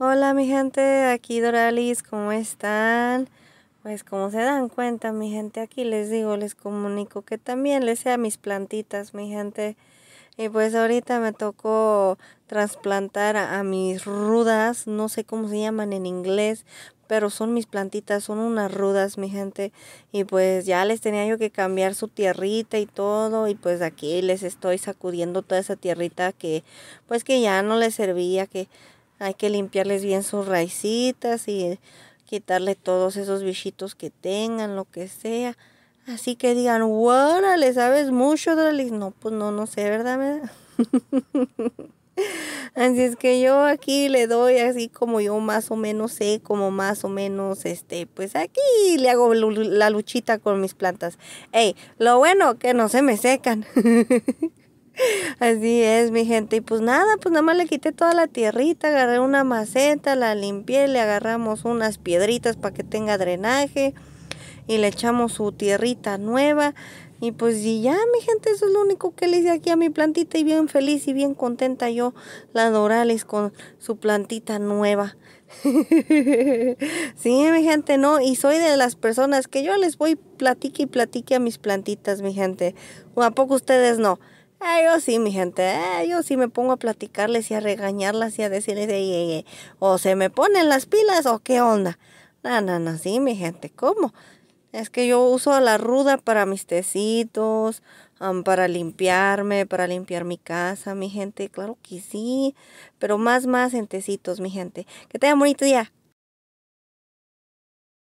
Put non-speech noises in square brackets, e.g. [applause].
Hola mi gente, aquí Doralis, ¿cómo están? Pues como se dan cuenta mi gente, aquí les digo, les comunico que también les sea mis plantitas mi gente. Y pues ahorita me tocó trasplantar a, mis rudas, no sé cómo se llaman en inglés, pero son mis plantitas, son unas rudas, mi gente. Y pues ya les tenía yo que cambiar su tierrita y todo. Y pues aquí les estoy sacudiendo toda esa tierrita que pues que ya no les servía, que hay que limpiarles bien sus raicitas y quitarle todos esos bichitos que tengan, lo que sea. Así que digan, órale, ¿sabes mucho, Dralis? No, pues no, no sé, ¿verdad? [laughs] así es que yo aquí le doy así como yo más o menos sé, como más o menos, este, pues aquí le hago la luchita con mis plantas. Ey, lo bueno que no se me secan. [laughs] Así es, mi gente. Y pues nada, pues nada más le quité toda la tierrita, agarré una maceta, la limpié, le agarramos unas piedritas para que tenga drenaje y le echamos su tierrita nueva. Y pues y ya, mi gente, eso es lo único que le hice aquí a mi plantita y bien feliz y bien contenta yo, la Dorales con su plantita nueva. [laughs] sí, mi gente, no, y soy de las personas que yo les voy platique y platique a mis plantitas, mi gente. ¿O a poco ustedes no? Ah, yo sí, mi gente, ah, yo sí me pongo a platicarles y a regañarlas y a decirles, o se me ponen las pilas o qué onda. No, no, no, sí, mi gente, ¿cómo? Es que yo uso la ruda para mis tecitos, para limpiarme, para limpiar mi casa, mi gente, claro que sí, pero más, más en tecitos, mi gente. Que tengan bonito día.